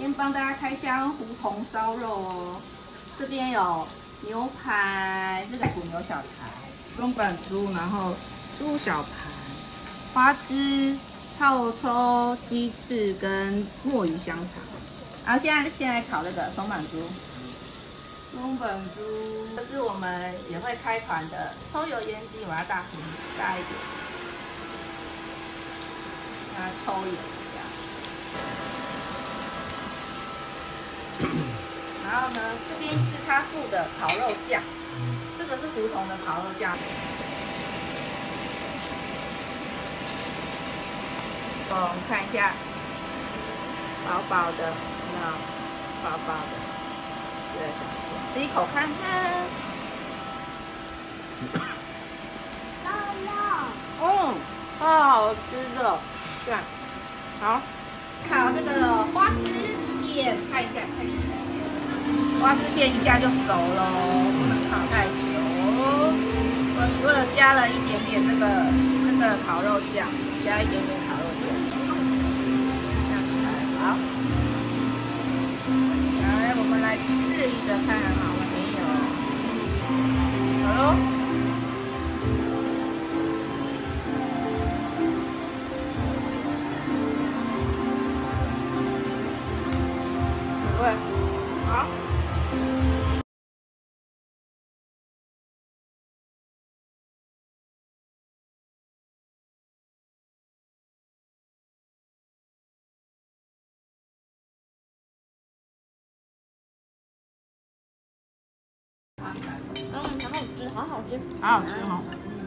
先帮大家开箱胡同烧肉哦。这边有牛排，这个骨牛小排，中管猪，然后猪小排，花枝、套抽、鸡翅跟墨鱼香肠。然后现在先来烤那个松板猪。松本猪，这是我们也会开团的抽油烟机，我要大瓶大一点，让它抽油一下。然后呢，这边是他附的烤肉酱，这个是胡同的烤肉酱。哦，我们看一下，薄薄的，那薄薄的。对吃一口看看。嗯，超好吃的。这样，好，烤这个花枝点，看一下，看一下。花枝片一下就熟了，不能烤太久。我我加了一点点那个那个烤肉酱，加一点点烤肉酱。这样子，好。来，我们来试一个看好了没有？好喽。对，好。嗯，好好吃，好好吃，好好吃哦。